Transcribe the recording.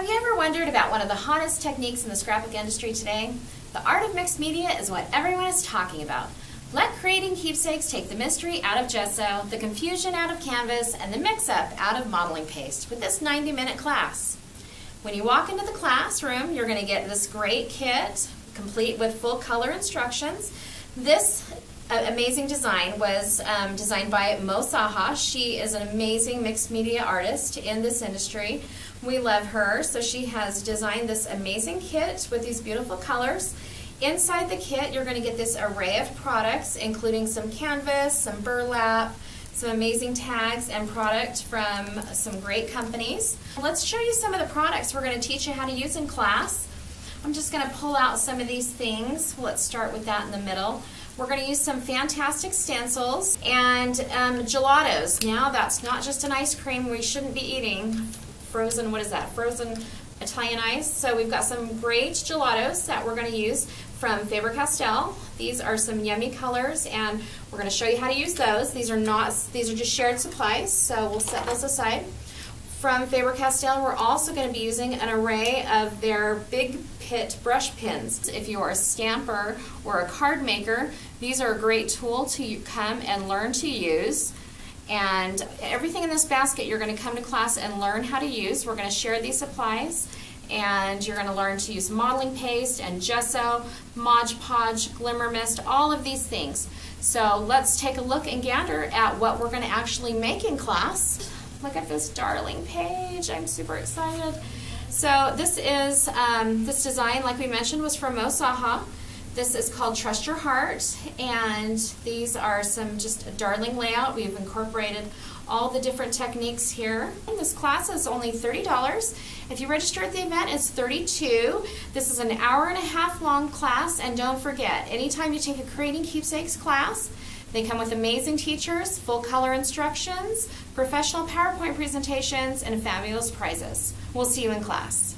Have you ever wondered about one of the hottest techniques in the scrapbook industry today? The art of mixed media is what everyone is talking about. Let creating keepsakes take the mystery out of gesso, the confusion out of canvas, and the mix-up out of modeling paste with this 90-minute class. When you walk into the classroom, you're going to get this great kit, complete with full color instructions. This amazing design was um, designed by Mou Saha. She is an amazing mixed media artist in this industry. We love her, so she has designed this amazing kit with these beautiful colors. Inside the kit, you're going to get this array of products, including some canvas, some burlap, some amazing tags and product from some great companies. Let's show you some of the products we're going to teach you how to use in class. I'm just going to pull out some of these things. Let's start with that in the middle. We're going to use some fantastic stencils and um, gelatos. Now that's not just an ice cream we shouldn't be eating frozen, what is that, frozen Italian ice. So we've got some great gelatos that we're going to use from Faber-Castell. These are some yummy colors and we're going to show you how to use those. These are not, these are just shared supplies, so we'll set those aside. From Faber-Castell, we're also going to be using an array of their Big PITT brush pins. If you are a stamper or a card maker, these are a great tool to come and learn to use. And everything in this basket you're going to come to class and learn how to use. We're going to share these supplies and you're going to learn to use modeling paste and gesso, Mod Podge, Glimmer Mist, all of these things. So let's take a look and gander at what we're going to actually make in class. Look at this darling page. I'm super excited. So this is, um, this design, like we mentioned, was from Mou Saha. This is called Trust Your Heart, and these are some just a darling layout. We've incorporated all the different techniques here. And this class is only $30. If you register at the event, it's 32. This is an hour and a half long class, and don't forget, anytime you take a Creating Keepsakes class, they come with amazing teachers, full color instructions, professional PowerPoint presentations, and fabulous prizes. We'll see you in class.